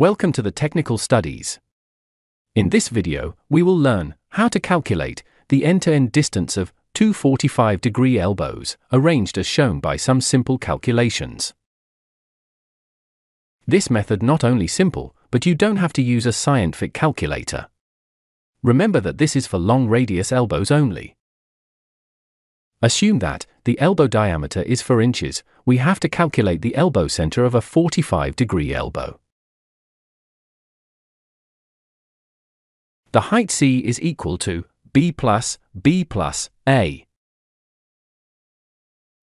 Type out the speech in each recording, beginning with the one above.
Welcome to the Technical Studies. In this video, we will learn how to calculate the end-to-end distance of two 45 degree elbows arranged as shown by some simple calculations. This method not only simple, but you don't have to use a scientific calculator. Remember that this is for long radius elbows only. Assume that the elbow diameter is 4 inches, we have to calculate the elbow center of a 45 degree elbow. The height C is equal to B plus B plus A.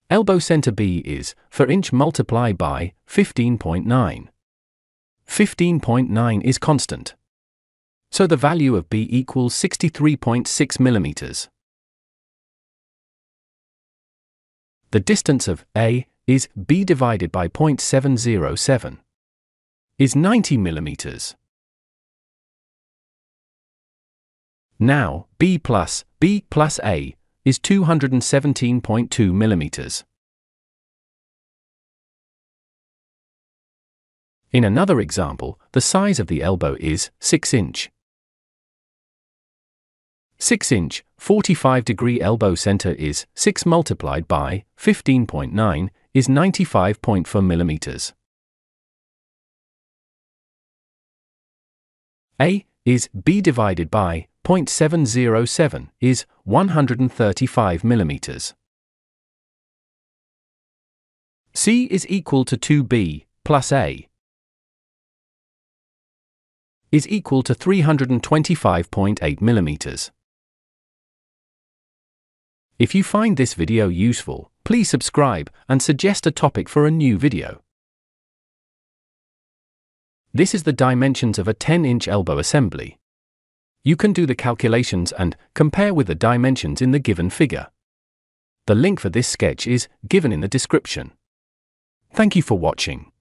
Elbow center B is 4 inch multiplied by 15.9. 15.9 is constant. So the value of B equals 63.6 millimeters. The distance of A is B divided by 0.707 is 90 millimeters. Now, B plus B plus A is 217.2 millimeters. In another example, the size of the elbow is 6 inch. 6 inch, 45 degree elbow center is 6 multiplied by 15.9 is 95.4 millimeters. A is B divided by 0.707 is 135 millimeters. C is equal to 2B plus A is equal to 325.8 millimeters. If you find this video useful, please subscribe and suggest a topic for a new video. This is the dimensions of a 10-inch elbow assembly. You can do the calculations and compare with the dimensions in the given figure. The link for this sketch is given in the description. Thank you for watching.